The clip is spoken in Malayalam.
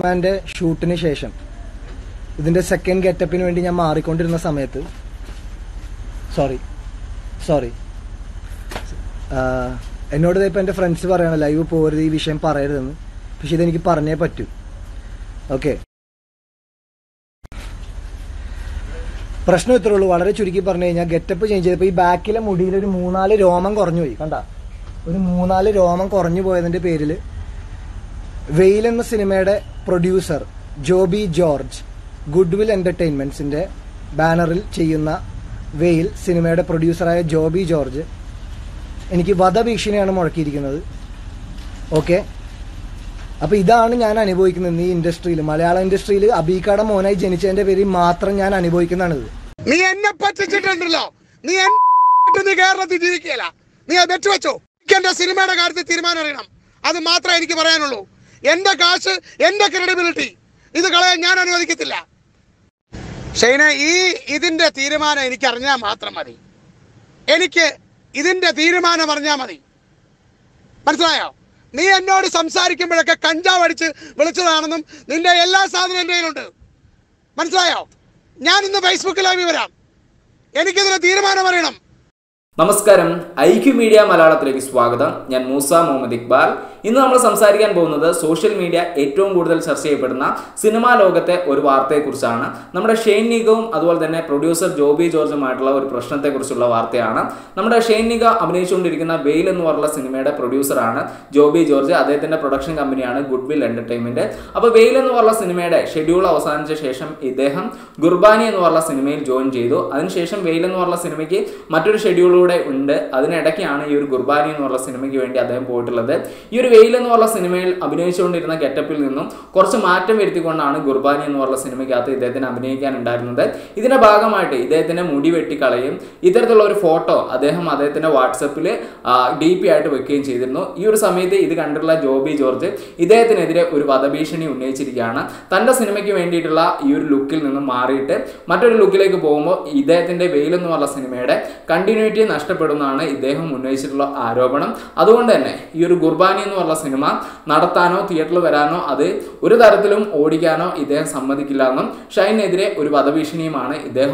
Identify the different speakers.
Speaker 1: മാന്റെ ഷൂട്ടിന് ശേഷം. ഇതിന്റെ സെക്കൻഡ് ഗെറ്റപ്പിന് വേണ്ടി ഞാൻ മാറിക്കൊണ്ടിരുന്ന സമയത്ത് സോറി സോറി എന്നോട് ഇപ്പം എന്റെ ഫ്രണ്ട്സ് പറയണം ലൈവ് പോരുത് ഈ വിഷയം പറയരുതെന്ന്. പക്ഷെ ഇതെനിക്ക് പറഞ്ഞേ പറ്റൂ. ഓക്കെ പ്രശ്നം ഇത്രേ ഉള്ളൂ. വളരെ ചുരുക്കി പറഞ്ഞു കഴിഞ്ഞാൽ ഗെറ്റപ്പ് ചേഞ്ച് ചെയ്തപ്പോൾ ഈ ബാക്കിലെ മുടിയിൽ ഒരു മൂന്നാൽ രോമം കുറഞ്ഞു പോയി കണ്ട? ഒരു മൂന്നാൽ രോമം കുറഞ്ഞു പോയതിന്റെ പേരിൽ വെയിൽ എന്ന സിനിമയുടെ പ്രൊഡ്യൂസർ ജോബി ജോർജ് ഗുഡ്വിൽ എന്റർടൈൻമെന്റ്സിന്റെ ബാനറിൽ ചെയ്യുന്ന വെയിൽ സിനിമയുടെ പ്രൊഡ്യൂസറായ ജോബി ജോർജ്. എനിക്ക് വധഭീഷണിയാണ് മുഴക്കിയിരിക്കുന്നത്. ഓക്കെ? അപ്പോൾ ഇതാണ് ഞാൻ അനുഭവിക്കുന്നത് ഈ ഇൻഡസ്ട്രിയിൽ. മലയാള ഇൻഡസ്ട്രിയിൽ അബീക്കാട മോനായി ജനിച്ചതിന്റെ പേരിൽ മാത്രം ഞാൻ അനുഭവിക്കുന്നതാണിത്.
Speaker 2: നീ എന്നെ പറ്റിച്ചിട്ടുണ്ടല്ലോ. നീ നീ കേരളത്തിൽ ജീവിക്കുകയല്ല. നീ അത് വെച്ചു എന്റെ സിനിമയുടെ കാര്യത്തിൽ തീരുമാനം അറിയണം. അത് മാത്രമേ എനിക്ക് പറയാനുള്ളൂ. എന്റെ കാശ് എന്റെ ക്രെഡിബിലിറ്റി ഇത് കളയാൻ ഞാൻ അനുവദിക്കത്തില്ല. ഷൈന ഈ ഇതിന്റെ തീരുമാനം എനിക്ക് അറിഞ്ഞാൽ മാത്രം മതി. എനിക്ക് ഇതിന്റെ തീരുമാനം അറിഞ്ഞാൽ മതി. മനസ്സിലായോ? നീ എന്നോട് സംസാരിക്കുമ്പോഴൊക്കെ കഞ്ചാവ് അടിച്ച് വിളിച്ചതാണെന്നും നിന്റെ എല്ലാ സാധനവും എന്റെ കയ്യിലുണ്ട്. മനസ്സിലായോ? ഞാൻ ഇന്ന് ഫേസ്ബുക്കിൽ ലൈവിൽ വരാം. എനിക്കിതിന് തീരുമാനം അറിയണം.
Speaker 3: നമസ്കാരം. ഐക്യു മീഡിയ മലയാളത്തിലേക്ക് സ്വാഗതം. ഞാൻ മൂസ മുഹമ്മദ് ഇക്ബാൽ. ഇന്ന് നമ്മൾ സംസാരിക്കാൻ പോകുന്നത് സോഷ്യൽ മീഡിയ ഏറ്റവും കൂടുതൽ ചർച്ച ചെയ്യപ്പെടുന്ന സിനിമാ ലോകത്തെ ഒരു വാർത്തയെക്കുറിച്ചാണ്. നമ്മുടെ ഷെയ്ൻ നിഗവും അതുപോലെ തന്നെ പ്രൊഡ്യൂസർ ജോബി ജോർജുമായിട്ടുള്ള ഒരു പ്രശ്നത്തെക്കുറിച്ചുള്ള വാർത്തയാണ്. നമ്മുടെ ഷെയ്ൻ നിഗ അഭിനയിച്ചുകൊണ്ടിരിക്കുന്ന വെയിൽ എന്ന് പറഞ്ഞ സിനിമയുടെ പ്രൊഡ്യൂസറാണ് ജോബി ജോർജ്. അദ്ദേഹത്തിന്റെ പ്രൊഡക്ഷൻ കമ്പനിയാണ് ഗുഡ് വിൽ എന്റർടൈൻമെന്റ്. അപ്പോൾ വെയിൽ എന്ന് പറഞ്ഞ സിനിമയുടെ ഷെഡ്യൂൾ അവസാനിച്ച ശേഷം ഇദ്ദേഹം ഗുർബാനി എന്ന് പറഞ്ഞ സിനിമയിൽ ജോയിൻ ചെയ്തു. അതിനുശേഷം വെയിൽ എന്ന് പറഞ്ഞ സിനിമയ്ക്ക് മറ്റൊരു ഷെഡ്യൂളിലൂടെ ഉണ്ട്. അതിനിടയ്ക്കാണ് ഈ ഒരു ഗുർബാനി എന്ന് പറഞ്ഞ സിനിമയ്ക്ക് വേണ്ടി അദ്ദേഹം പോയിട്ടുള്ളത്. ഈ ഒരു വെയിൽ എന്ന് പറഞ്ഞ സിനിമയിൽ അഭിനയിച്ചുകൊണ്ടിരുന്ന ഗെറ്റപ്പിൽ നിന്നും കുറച്ച് മാറ്റം വരുത്തിക്കൊണ്ടാണ് ഗുർബാനി എന്ന് പറഞ്ഞ സിനിമയ്ക്കകത്ത് ഇദ്ദേഹത്തിന് അഭിനയിക്കാനുണ്ടായിരുന്നത്. ഇതിന്റെ ഭാഗമായിട്ട് ഇദ്ദേഹത്തിന്റെ മുടി വെട്ടിക്കളയും ഇത്തരത്തിലുള്ള ഒരു ഫോട്ടോ അദ്ദേഹം അദ്ദേഹത്തിന്റെ വാട്സപ്പിൽ ഡി പി ആയിട്ട് വെക്കുകയും ചെയ്തിരുന്നു. ഈ ഒരു സമയത്ത് ഇത് കണ്ടിട്ടുള്ള ജോബി ജോർജ് ഇദ്ദേഹത്തിനെതിരെ ഒരു വധഭീഷണി ഉന്നയിച്ചിരിക്കുകയാണ്. തന്റെ സിനിമയ്ക്ക് വേണ്ടിയിട്ടുള്ള ഈ ഒരു ലുക്കിൽ നിന്നും മാറിയിട്ട് മറ്റൊരു ലുക്കിലേക്ക് പോകുമ്പോൾ ഇദ്ദേഹത്തിന്റെ വെയിൽ എന്ന് പറഞ്ഞ സിനിമയുടെ കണ്ടിന്യൂറ്റി നഷ്ടപ്പെടുന്നതാണ് ഇദ്ദേഹം ഉന്നയിച്ചിട്ടുള്ള ആരോപണം. അതുകൊണ്ട് തന്നെ ഈ ഒരു ഗുർബാനി എന്ന് പറഞ്ഞ സിനിമ നടത്താനോ തിയേറ്ററിൽ വരാനോ അത് ഒരു തരത്തിലും ഓടിക്കാനോ ഇദ്ദേഹം സമ്മതിക്കില്ല എന്നും ഷൈനെതിരെ ഒരു വധഭീഷണിയുമാണ് ഇദ്ദേഹം